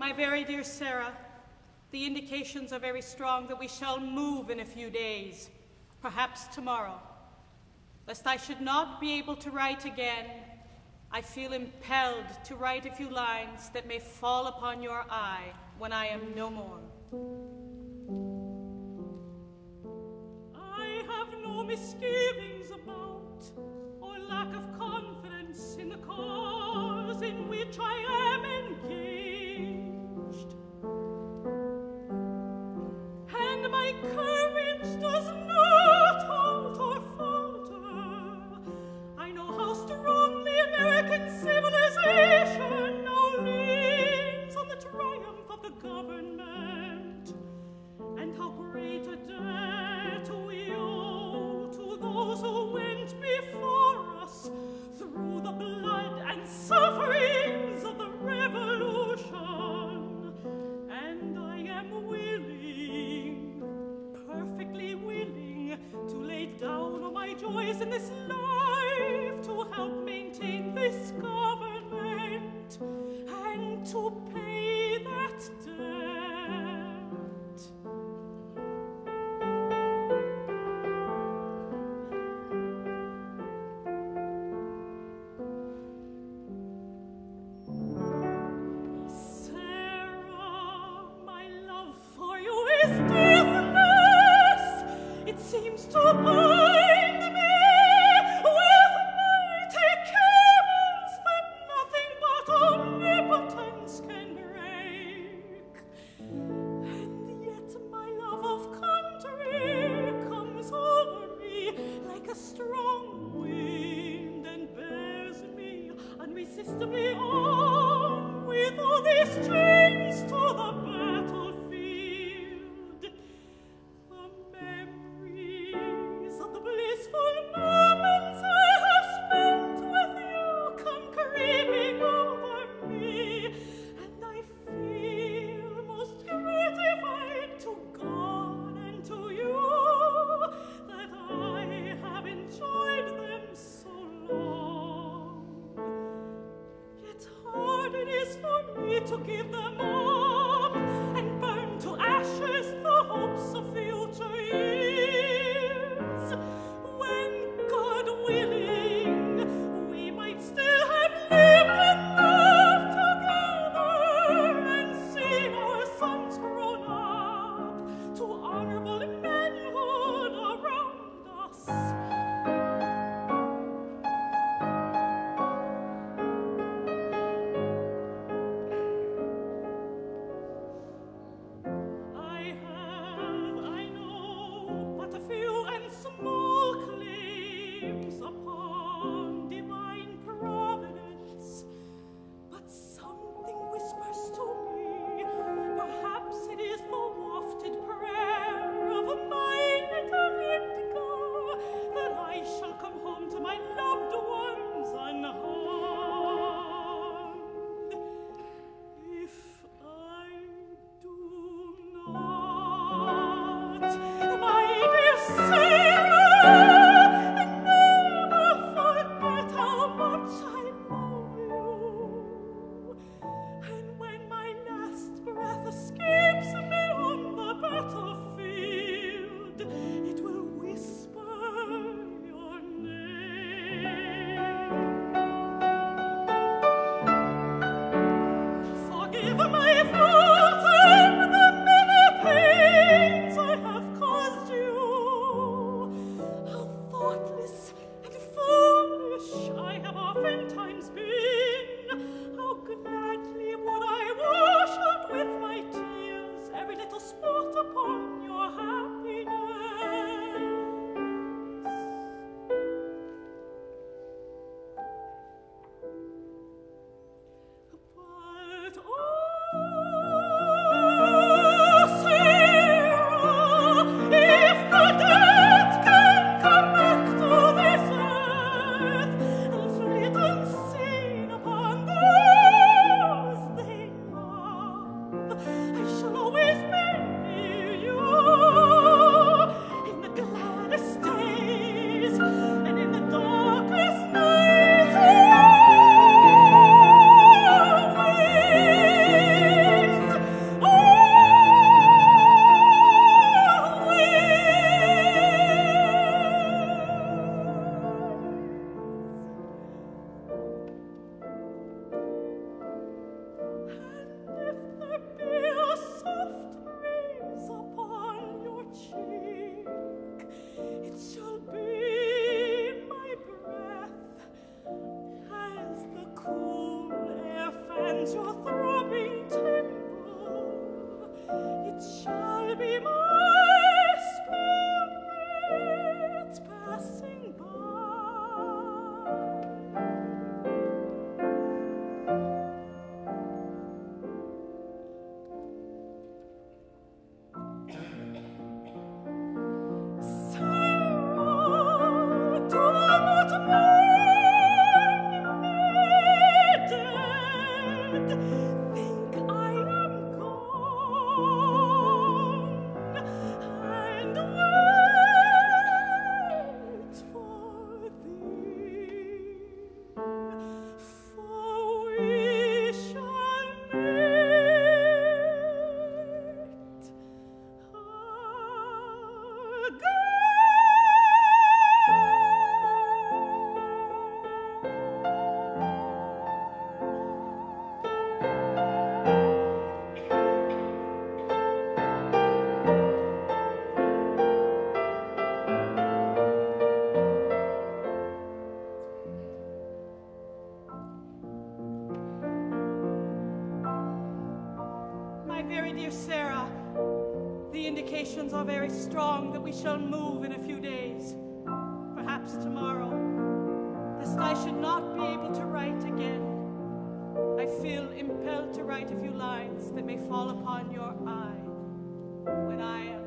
My very dear Sarah, the indications are very strong that we shall move in a few days, perhaps tomorrow. Lest I should not be able to write again, I feel impelled to write a few lines that may fall upon your eye when I am no more. I have no misgivings I could. so your throne. Indications are very strong that we shall move in a few days, perhaps tomorrow. Lest I should not be able to write again, I feel impelled to write a few lines that may fall upon your eye when I am.